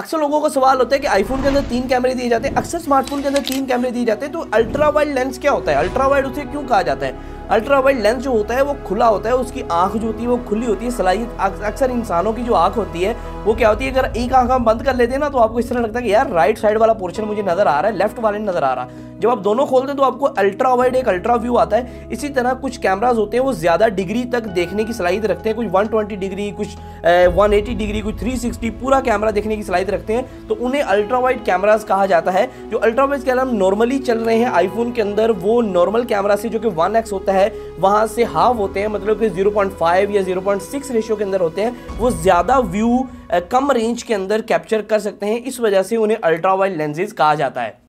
अक्सर लोगों का सवाल होता है कि आईफोन के अंदर तीन कैमरे दिए जाते हैं, अक्सर स्मार्टफ़ोन के अंदर तीन कैमरे दिए जाते हैं तो अल्ट्रा वाइड लेंस क्या होता है? अल्ट्रा वाइड उसे क्यों कहा जाता है? अल्ट्रा वाइड लेंस जो होता है, वो खुला होता है, उसकी आँख जो होती है, वो खुली होती है, सलाहियत अक्सर इंसानों की जो आँख होती है, वो क्या होती है, अगर एक आँख हम बंद कर लेते हैं ना तो आपको इस तरह लगता है कि यार राइट साइड वाला पोर्शन मुझे नज़र आ रहा है लेफ़्ट वाले नज़र आ रहा। है जब आप दोनों खोलते हैं तो आपको अल्ट्रा वाइड एक अल्ट्रा व्यू आता है। इसी तरह कुछ कैमराज होते हैं, वो ज़्यादा डिग्री तक देखने की सलाहियत रखते हैं। कुछ 120 डिग्री कुछ वन एटी डिग्री कुछ 360 पूरा कैमरा देखने की सलाहियत रखते हैं। तो उन्हें अल्ट्रा वाइड कैमराज कहा जाता है। जो अल्ट्रा वाइड कैमरा नॉर्मली चल रहे हैं आईफोन के अंदर, वो नॉर्मल कैमरा से, जो कि वन एक्स होता है, वहाँ से हाफ़ होते हैं। मतलब कि ज़ीरो या ज़ीरो रेशियो के अंदर होते हैं। वो ज़्यादा व्यू कम रेंज के अंदर कैप्चर कर सकते हैं। इस वजह से उन्हें अल्ट्रा वाइड लेंजेज कहा जाता है।